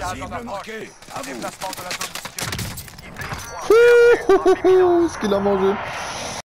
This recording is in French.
Cible Ce qu'il a mangé.